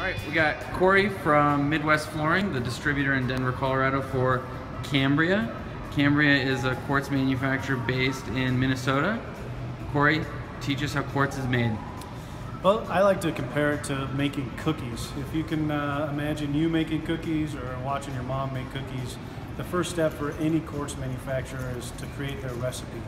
All right, we got Corey from Midwest Flooring, the distributor in Denver, Colorado for Cambria. Cambria is a quartz manufacturer based in Minnesota. Corey, teach us how quartz is made. Well, I like to compare it to making cookies. If you can uh, imagine you making cookies or watching your mom make cookies, the first step for any quartz manufacturer is to create their recipe.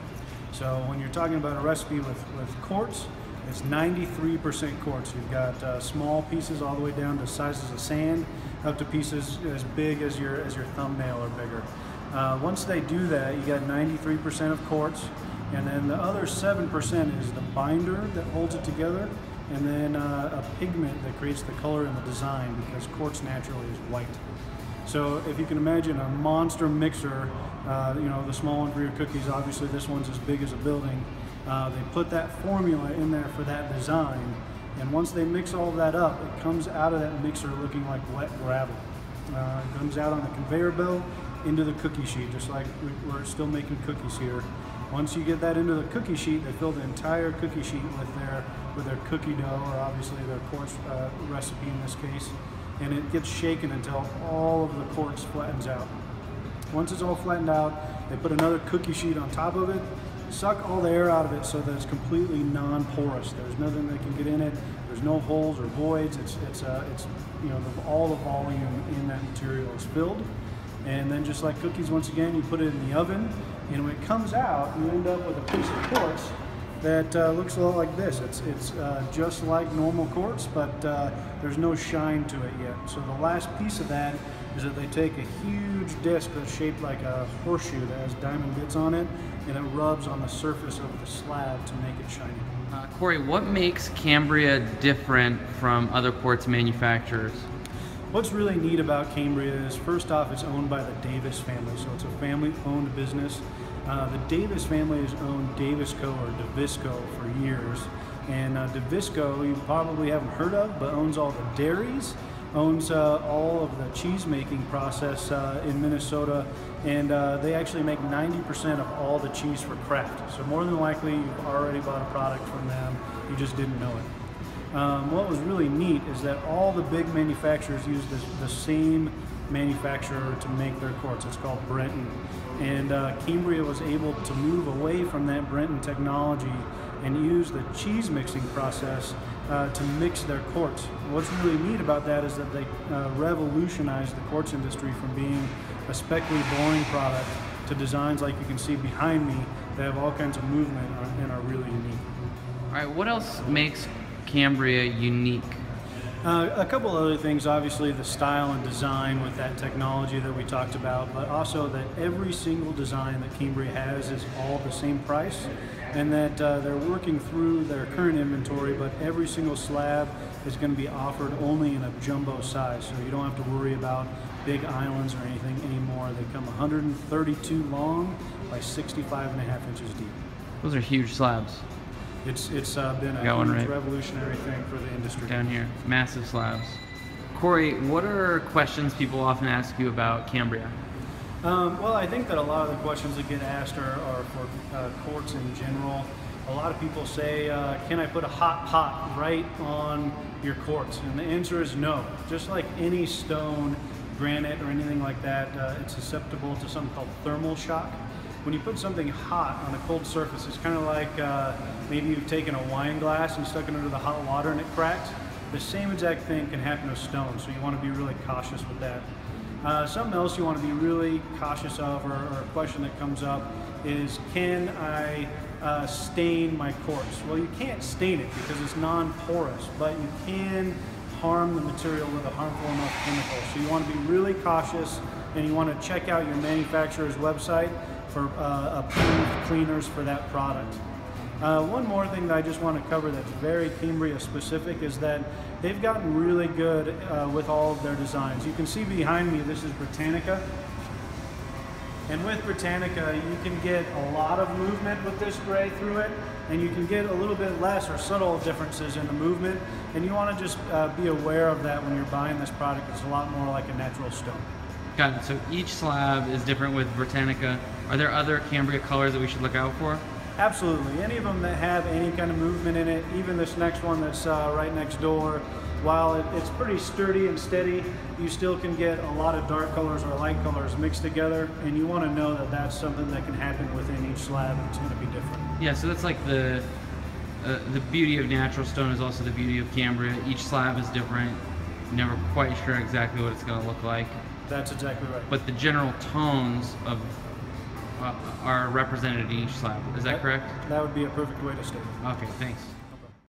So when you're talking about a recipe with, with quartz, it's 93% quartz. You've got uh, small pieces all the way down to sizes of sand, up to pieces as big as your as your thumbnail or bigger. Uh, once they do that, you got 93% of quartz, and then the other 7% is the binder that holds it together, and then uh, a pigment that creates the color and the design because quartz naturally is white. So if you can imagine a monster mixer, uh, you know, the small one for your cookies, obviously this one's as big as a building. Uh, they put that formula in there for that design, and once they mix all that up, it comes out of that mixer looking like wet gravel. Uh, it comes out on the conveyor belt into the cookie sheet, just like we're still making cookies here. Once you get that into the cookie sheet, they fill the entire cookie sheet with their with their cookie dough, or obviously their quartz uh, recipe in this case, and it gets shaken until all of the quartz flattens out. Once it's all flattened out, they put another cookie sheet on top of it, suck all the air out of it so that it's completely non-porous. There's nothing that can get in it. There's no holes or voids. It's it's uh, it's you know the, all the volume in that material is filled. And then just like cookies, once again, you put it in the oven, and when it comes out, you end up with a piece of quartz that uh, looks a lot like this. It's, it's uh, just like normal quartz, but uh, there's no shine to it yet. So the last piece of that is that they take a huge disc that's shaped like a horseshoe that has diamond bits on it, and it rubs on the surface of the slab to make it shiny. Uh, Corey, what makes Cambria different from other quartz manufacturers? What's really neat about Cambria is first off, it's owned by the Davis family, so it's a family-owned business. Uh, the Davis family has owned Davisco or Davisco for years, and uh, Davisco you probably haven't heard of, but owns all the dairies, owns uh, all of the cheese making process uh, in Minnesota, and uh, they actually make 90% of all the cheese for Kraft. So more than likely, you've already bought a product from them, you just didn't know it. Um, what was really neat is that all the big manufacturers use this, the same manufacturer to make their quartz. It's called Brenton. And uh, Cambria was able to move away from that Brenton technology and use the cheese mixing process uh, to mix their quartz. What's really neat about that is that they uh, revolutionized the quartz industry from being a speckly, boring product to designs like you can see behind me that have all kinds of movement and are really unique. All right, what else makes Cambria unique? Uh, a couple other things, obviously the style and design with that technology that we talked about, but also that every single design that Cambria has is all the same price and that uh, they're working through their current inventory, but every single slab is going to be offered only in a jumbo size, so you don't have to worry about big islands or anything anymore. They come 132 long by 65 and a half inches deep. Those are huge slabs. It's it's uh, been a right. revolutionary thing for the industry. Down here, massive slabs. Corey, what are questions people often ask you about Cambria? Um, well, I think that a lot of the questions that get asked are, are for uh, quartz in general. A lot of people say, uh, can I put a hot pot right on your quartz? And the answer is no. Just like any stone, granite, or anything like that, uh, it's susceptible to something called thermal shock when you put something hot on a cold surface, it's kind of like uh, maybe you've taken a wine glass and stuck it under the hot water and it cracks. The same exact thing can happen to stone, so you want to be really cautious with that. Uh, something else you want to be really cautious of, or, or, a question that comes up, is can I uh, stain my quartz? Well, you can't stain it because it's non-porous, but you can harm the material with a harmful enough chemical. So you want to be really cautious, and you want to check out your manufacturer's website for uh, approved cleaners for that product. Uh, one more thing that I just want to cover that's very Cambria specific is that they've gotten really good uh, with all of their designs. You can see behind me, this is Brittanicca. And with Brittanicca, you can get a lot of movement with this gray through it, and you can get a little bit less or subtle differences in the movement. And you want to just uh, be aware of that when you're buying this product. It's a lot more like a natural stone. Got it. So each slab is different with Brittanicca. Are there other Cambria colors that we should look out for? Absolutely. Any of them that have any kind of movement in it, even this next one that's uh, right next door, while it, it's pretty sturdy and steady, you still can get a lot of dark colors or light colors mixed together, and you want to know that that's something that can happen within each slab. It's going to be different. Yeah, so that's like the uh, the beauty of natural stone is also the beauty of Cambria. Each slab is different. You're never quite sure exactly what it's going to look like, That's exactly right. but the general tones of uh, are represented in each slab. Is that correct? That would be a perfect way to state it. Okay, thanks.